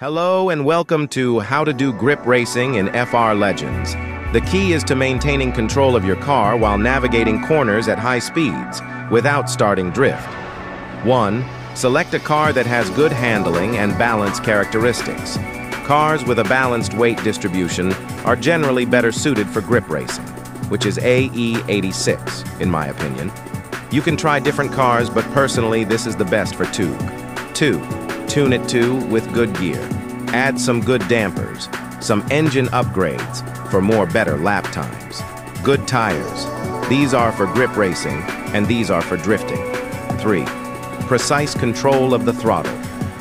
Hello and welcome to How to Do Grip Racing in FR Legends. The key is to maintaining control of your car while navigating corners at high speeds without starting drift. 1. Select a car that has good handling and balance characteristics. Cars with a balanced weight distribution are generally better suited for grip racing, which is AE86, in my opinion. You can try different cars, but personally, this is the best for touge. 2 tune it to with good gear. Add some good dampers, some engine upgrades for more better lap times. Good tires. These are for grip racing, and these are for drifting. 3. Precise control of the throttle.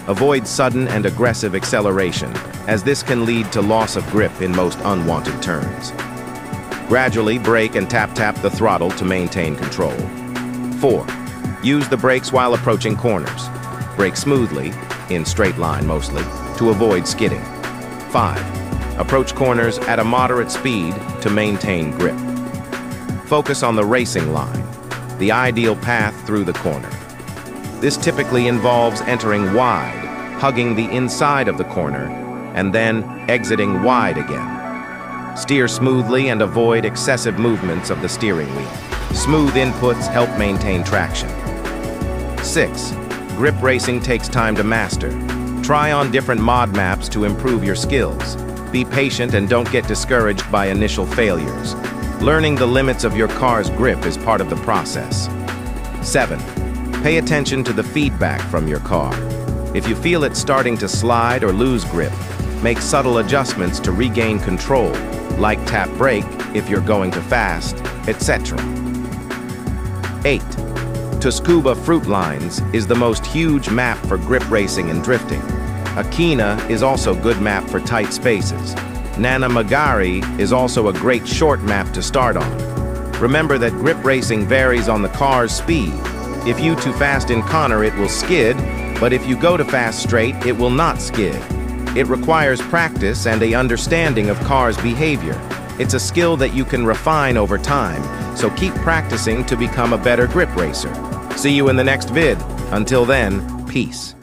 Avoid sudden and aggressive acceleration, as this can lead to loss of grip in most unwanted turns. Gradually brake and tap-tap the throttle to maintain control. 4. Use the brakes while approaching corners. Brake smoothly, in straight line mostly, to avoid skidding. 5. Approach corners at a moderate speed to maintain grip. Focus on the racing line, the ideal path through the corner. This typically involves entering wide, hugging the inside of the corner, and then exiting wide again. Steer smoothly and avoid excessive movements of the steering wheel. Smooth inputs help maintain traction. 6. Grip racing takes time to master. Try on different mod maps to improve your skills. Be patient and don't get discouraged by initial failures. Learning the limits of your car's grip is part of the process. 7. Pay attention to the feedback from your car. If you feel it starting to slide or lose grip, make subtle adjustments to regain control, like tap brake if you're going too fast, etc. 8. Tsukuba Fruit Lines is the most huge map for grip racing and drifting. Akina is also good map for tight spaces. Nana Magari is also a great short map to start on. Remember that grip racing varies on the car's speed. If you too fast in corner, it will skid, but if you go too fast straight, it will not skid. It requires practice and a understanding of car's behavior. It's a skill that you can refine over time, so keep practicing to become a better grip racer. See you in the next vid. Until then, peace.